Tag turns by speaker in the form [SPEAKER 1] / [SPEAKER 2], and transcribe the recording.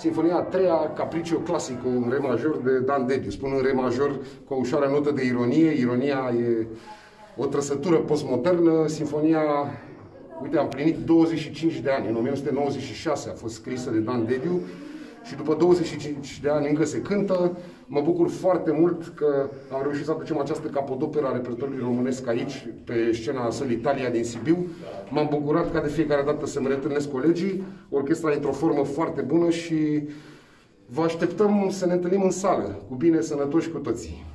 [SPEAKER 1] Sinfonia a treia, Capriccio clasic, un re major de Dan Dediu. Spun un re major cu o ușoară notă de ironie. Ironia e o trăsătură postmodernă. Sinfonia, uite, am plinit 25 de ani. În 1996 a fost scrisă de Dan Dediu și după 25 de ani încă se cântă. Mă bucur foarte mult că am reușit să aducem această capodoperă a repertoriului românesc aici, pe scena Săl Italia din Sibiu. M-am bucurat ca de fiecare dată să-mi reîntâlnesc colegii. Orchestra e într-o formă foarte bună și vă așteptăm să ne întâlnim în sală, cu bine, sănătoși cu toții.